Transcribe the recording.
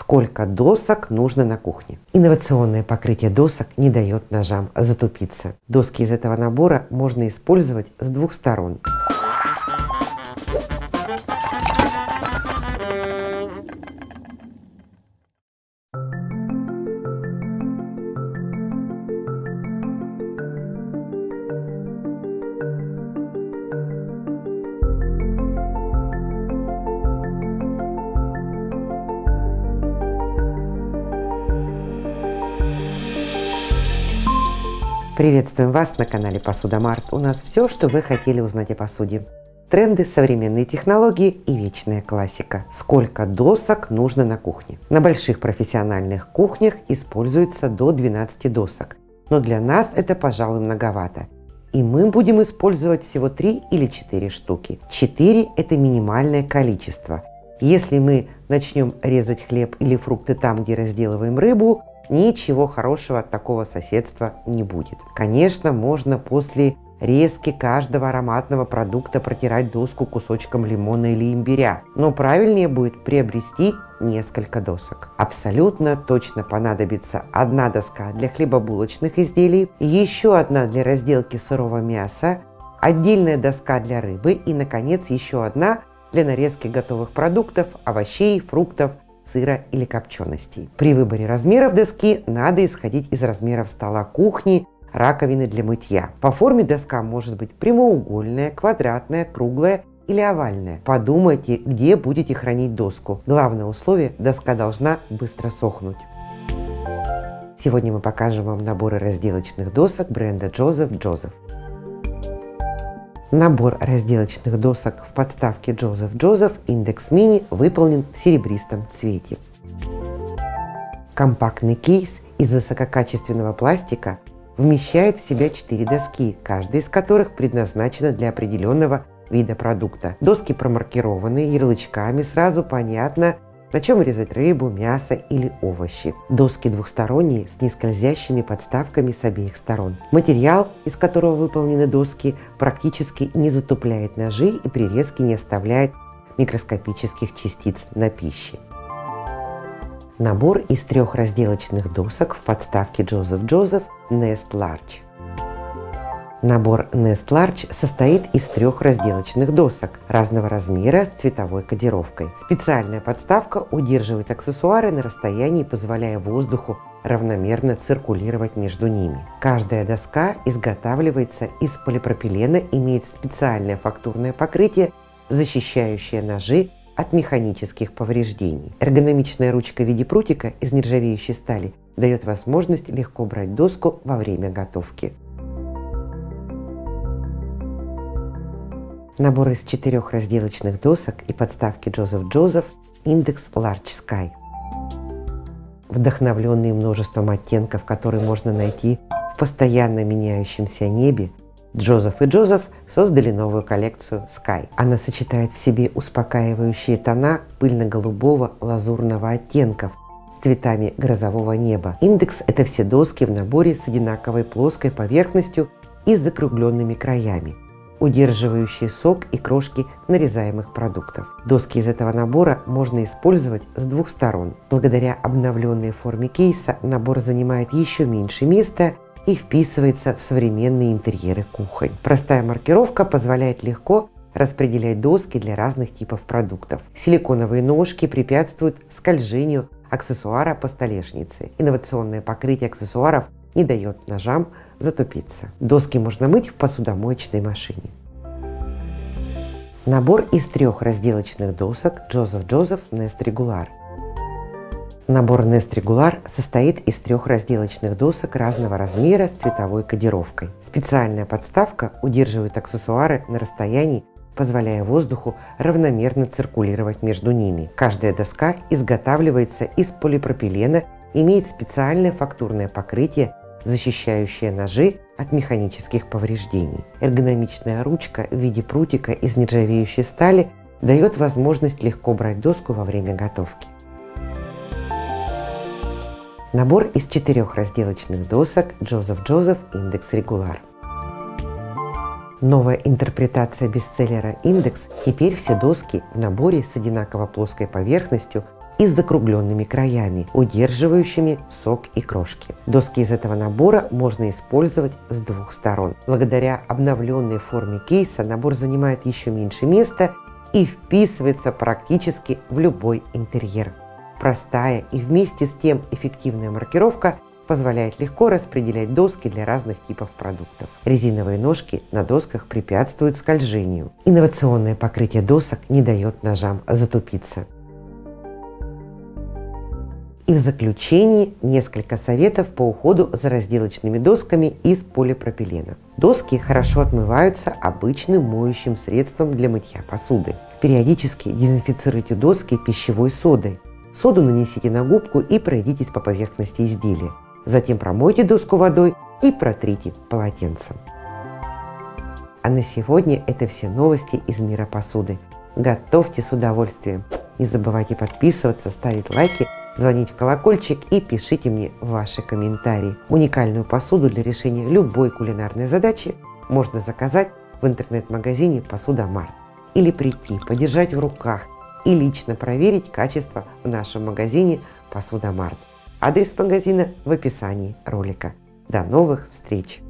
сколько досок нужно на кухне. Инновационное покрытие досок не дает ножам затупиться. Доски из этого набора можно использовать с двух сторон. Приветствуем вас на канале Посуда Март. У нас все, что вы хотели узнать о посуде. Тренды, современные технологии и вечная классика. Сколько досок нужно на кухне? На больших профессиональных кухнях используется до 12 досок. Но для нас это, пожалуй, многовато. И мы будем использовать всего 3 или 4 штуки. 4 – это минимальное количество. Если мы начнем резать хлеб или фрукты там, где разделываем рыбу, ничего хорошего от такого соседства не будет. Конечно, можно после резки каждого ароматного продукта протирать доску кусочком лимона или имбиря, но правильнее будет приобрести несколько досок. Абсолютно точно понадобится одна доска для хлебобулочных изделий, еще одна для разделки сырого мяса, отдельная доска для рыбы и, наконец, еще одна для нарезки готовых продуктов, овощей, фруктов, сыра или копченостей. При выборе размеров доски надо исходить из размеров стола кухни, раковины для мытья. По форме доска может быть прямоугольная, квадратная, круглая или овальная. Подумайте, где будете хранить доску. Главное условие – доска должна быстро сохнуть. Сегодня мы покажем вам наборы разделочных досок бренда Joseph Joseph. Набор разделочных досок в подставке Joseph Joseph Index Mini выполнен в серебристом цвете. Компактный кейс из высококачественного пластика вмещает в себя 4 доски, каждая из которых предназначена для определенного вида продукта. Доски промаркированы ярлычками, сразу понятно, на чем резать рыбу, мясо или овощи. Доски двухсторонние с нескользящими подставками с обеих сторон. Материал, из которого выполнены доски, практически не затупляет ножи и при резке не оставляет микроскопических частиц на пище. Набор из трех разделочных досок в подставке Joseph Joseph Nest Large. Набор Nest Large состоит из трех разделочных досок разного размера с цветовой кодировкой. Специальная подставка удерживает аксессуары на расстоянии, позволяя воздуху равномерно циркулировать между ними. Каждая доска изготавливается из полипропилена, имеет специальное фактурное покрытие, защищающее ножи от механических повреждений. Эргономичная ручка в виде прутика из нержавеющей стали дает возможность легко брать доску во время готовки. Набор из четырех разделочных досок и подставки Joseph Joseph Index Large Sky. Вдохновленный множеством оттенков, которые можно найти в постоянно меняющемся небе, Джозеф и Джозеф создали новую коллекцию Sky. Она сочетает в себе успокаивающие тона пыльно-голубого лазурного оттенков с цветами грозового неба. Индекс – это все доски в наборе с одинаковой плоской поверхностью и закругленными краями – удерживающие сок и крошки нарезаемых продуктов. Доски из этого набора можно использовать с двух сторон. Благодаря обновленной форме кейса набор занимает еще меньше места и вписывается в современные интерьеры кухонь. Простая маркировка позволяет легко распределять доски для разных типов продуктов. Силиконовые ножки препятствуют скольжению аксессуара по столешнице. Инновационное покрытие аксессуаров не дает ножам затупиться. Доски можно мыть в посудомоечной машине. Набор из трех разделочных досок Joseph Joseph Nest Regular. Набор Nest Regular состоит из трех разделочных досок разного размера с цветовой кодировкой. Специальная подставка удерживает аксессуары на расстоянии, позволяя воздуху равномерно циркулировать между ними. Каждая доска изготавливается из полипропилена, имеет специальное фактурное покрытие защищающая ножи от механических повреждений. Эргономичная ручка в виде прутика из нержавеющей стали дает возможность легко брать доску во время готовки. Набор из четырех разделочных досок Joseph Joseph Index Regular. Новая интерпретация бестселлера Индекс. Теперь все доски в наборе с одинаково плоской поверхностью и с закругленными краями, удерживающими сок и крошки. Доски из этого набора можно использовать с двух сторон. Благодаря обновленной форме кейса набор занимает еще меньше места и вписывается практически в любой интерьер. Простая и вместе с тем эффективная маркировка позволяет легко распределять доски для разных типов продуктов. Резиновые ножки на досках препятствуют скольжению. Инновационное покрытие досок не дает ножам затупиться. И в заключении несколько советов по уходу за разделочными досками из полипропилена. Доски хорошо отмываются обычным моющим средством для мытья посуды. Периодически дезинфицируйте доски пищевой содой. Соду нанесите на губку и пройдитесь по поверхности изделия. Затем промойте доску водой и протрите полотенцем. А на сегодня это все новости из мира посуды. Готовьте с удовольствием. Не забывайте подписываться, ставить лайки – звонить в колокольчик и пишите мне ваши комментарии. Уникальную посуду для решения любой кулинарной задачи можно заказать в интернет-магазине «Посуда Март» или прийти, подержать в руках и лично проверить качество в нашем магазине «Посуда Март». Адрес магазина в описании ролика. До новых встреч!